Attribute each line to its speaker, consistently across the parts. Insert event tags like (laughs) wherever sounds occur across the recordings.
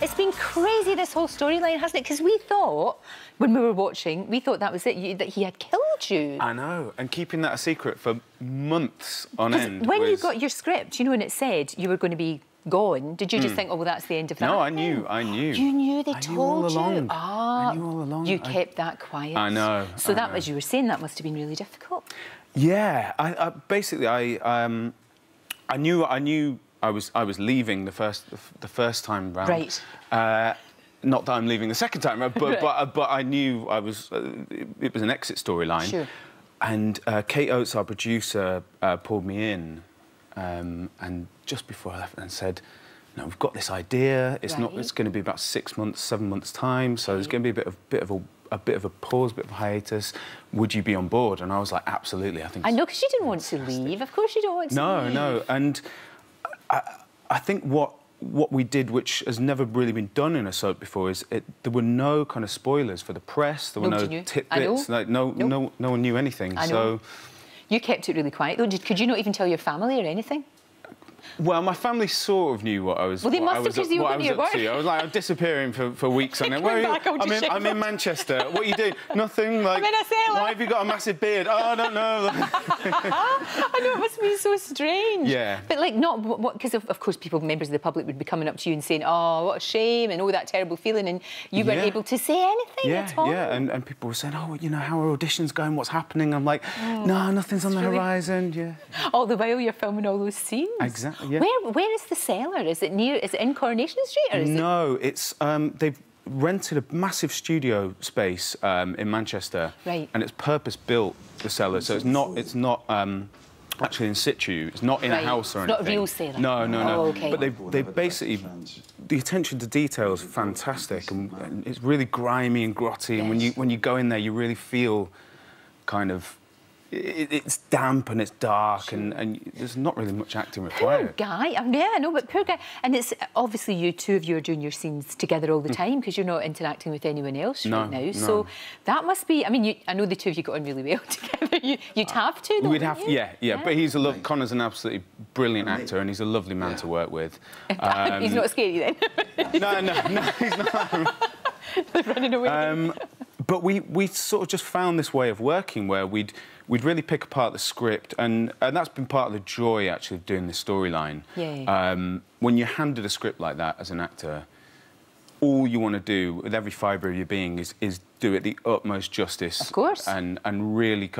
Speaker 1: It's been crazy, this whole storyline, hasn't it? Because we thought, when we were watching, we thought that was it, you, that he had killed you.
Speaker 2: I know, and keeping that a secret for months on end.
Speaker 1: When
Speaker 2: was...
Speaker 1: you got your script, you know, when it said you were going to be gone, did you just mm. think, oh, well, that's the end of that?
Speaker 2: No, I knew, I knew.
Speaker 1: You knew they
Speaker 2: I
Speaker 1: told
Speaker 2: knew all along.
Speaker 1: you?
Speaker 2: Ah, I knew all along.
Speaker 1: You I... kept that quiet.
Speaker 2: I know.
Speaker 1: So
Speaker 2: I
Speaker 1: that,
Speaker 2: know.
Speaker 1: as you were saying, that must have been really difficult.
Speaker 2: Yeah, I, I basically, I, um, I knew, I knew I was, I was leaving the first, the first time round.
Speaker 1: Right.
Speaker 2: Uh, not that I'm leaving the second time, but right. but, uh, but I knew I was. Uh, it, it, was an exit storyline.
Speaker 1: Sure.
Speaker 2: And uh, Kate Oates, our producer, uh, pulled me in, um, and just before I left, and said, "No, we've got this idea. It's right. not. It's going to be about six months, seven months time. So there's going to be a bit of bit of a." A bit of a pause, a bit of a hiatus. Would you be on board? And I was like, absolutely. I think.
Speaker 1: I know, because you didn't want to leave. Of course, you don't want to.
Speaker 2: No,
Speaker 1: leave.
Speaker 2: no. And I, I think what what we did, which has never really been done in a soap before, is it, there were no kind of spoilers for the press. There were no tidbits. Like, no, nope. no, no one knew anything.
Speaker 1: I
Speaker 2: so
Speaker 1: you kept it really quiet, though. Did, could you not even tell your family or anything?
Speaker 2: Well, my family sort of knew what I was.
Speaker 1: Well, they must have
Speaker 2: because
Speaker 1: you were
Speaker 2: I was up to. I was like, I'm disappearing for, for (laughs) weeks on end. Where are you? I'm in, I'm in, Manchester. What are you doing? Nothing. (laughs) Like,
Speaker 1: I'm in a sailor.
Speaker 2: Why have you got a massive beard? Oh, I don't know. (laughs)
Speaker 1: Ah, I know it must be so strange.
Speaker 2: Yeah.
Speaker 1: But like, not what? Because of, of, course, people, members of the public, would be coming up to you and saying, "Oh, what a shame," and oh, that terrible feeling, and you weren't able to say anything
Speaker 2: yeah,
Speaker 1: at all.
Speaker 2: Yeah, and, and people were saying, "Oh, you know, how are auditions going? What's happening?" I'm like, oh, "No, nothing's on the really... horizon." Yeah.
Speaker 1: All the while you're filming all those scenes.
Speaker 2: Exactly. Yeah.
Speaker 1: Where where is the cellar? Is it near? Is it in Coronation Street or is
Speaker 2: no,
Speaker 1: it...
Speaker 2: it's um, they've rented a massive studio space um, in Manchester,
Speaker 1: right?
Speaker 2: And it's purpose built the cellar, so it's not it's not. Um, actually in situ. It's not in
Speaker 1: right.
Speaker 2: a house or
Speaker 1: it's
Speaker 2: anything.
Speaker 1: Not a real cellar.
Speaker 2: No, no, no.
Speaker 1: Oh, okay.
Speaker 2: But they they basically the attention to detail is fantastic, and, and it's really grimy and grotty. Yes. And when you when you go in there, you really feel kind of it's damp and it's dark and, and there's not really much acting required.
Speaker 1: Poor guy. I yeah, I know, but poor guy. And it's obviously you two of you are doing your scenes together all the mm. time because you're not interacting with anyone else
Speaker 2: no,
Speaker 1: right now.
Speaker 2: No.
Speaker 1: So that must be. I mean, you, I know the two of you got on really well (laughs) together. You, would have to. Though,
Speaker 2: We'd have,
Speaker 1: you?
Speaker 2: yeah, yeah, yeah, But he's a lo- Connor's an absolutely brilliant actor and he's a lovely man yeah. to work with.
Speaker 1: Um, (laughs) he's not scary then. (laughs)
Speaker 2: no, no, no, he's not.
Speaker 1: running away. Um,
Speaker 2: but we, we sort of just found this way of working where we'd, we'd really pick apart the script, and, and that's been part of the joy, actually, of doing this storyline.
Speaker 1: Yeah.
Speaker 2: Um, when you're handed a script like that as an actor, all you want to do with every fibre of your being is, is do it the utmost justice.
Speaker 1: Of course.
Speaker 2: And, and really,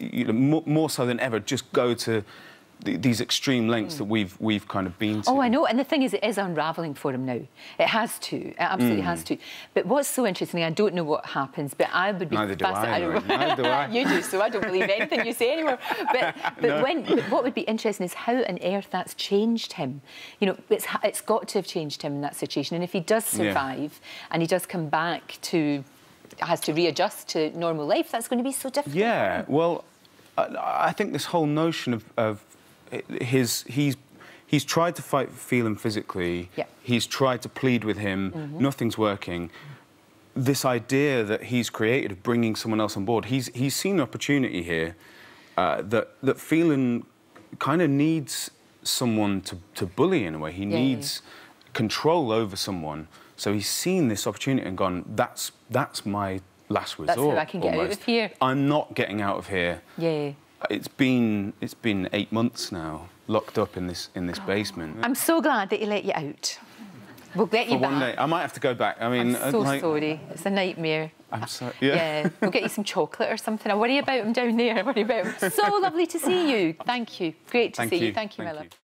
Speaker 2: you know, more, more so than ever, just go to these extreme lengths mm. that we've we've kind of been to.
Speaker 1: Oh, I know. And the thing is, it is unravelling for him now. It has to. It absolutely mm. has to. But what's so interesting, I don't know what happens, but I would be
Speaker 2: Neither do I.
Speaker 1: Neither
Speaker 2: do I. (laughs)
Speaker 1: you do, so I don't believe anything you say anymore. But, (laughs) but, no. when, but what would be interesting is how on earth that's changed him. You know, it's, it's got to have changed him in that situation. And if he does survive yeah. and he does come back to, has to readjust to normal life, that's going to be so difficult.
Speaker 2: Yeah, well, I, I think this whole notion of, of his he's he's tried to fight Phelan physically.
Speaker 1: Yeah.
Speaker 2: He's tried to plead with him. Mm -hmm. Nothing's working. This idea that he's created of bringing someone else on board, he's he's seen an opportunity here uh, that that Phelan kind of needs someone to, to bully in a way. He yeah, needs yeah. control over someone. So he's seen this opportunity and gone, that's that's my last resort.
Speaker 1: That's how I can get almost. out of here.
Speaker 2: I'm not getting out of here.
Speaker 1: Yeah.
Speaker 2: It's been it's been eight months now, locked up in this in this oh. basement.
Speaker 1: I'm so glad that he let you out. We'll get you
Speaker 2: For
Speaker 1: back.
Speaker 2: One day. I might have to go back. I mean,
Speaker 1: I'm so
Speaker 2: like...
Speaker 1: sorry. It's a nightmare.
Speaker 2: I'm sorry. Yeah.
Speaker 1: yeah. We'll get you some chocolate or something. I worry about him down there. I worry about him. So (laughs) lovely to see you. Thank you. Great to
Speaker 2: Thank
Speaker 1: see
Speaker 2: you.
Speaker 1: you. Thank you,
Speaker 2: Thank
Speaker 1: my
Speaker 2: you.
Speaker 1: love.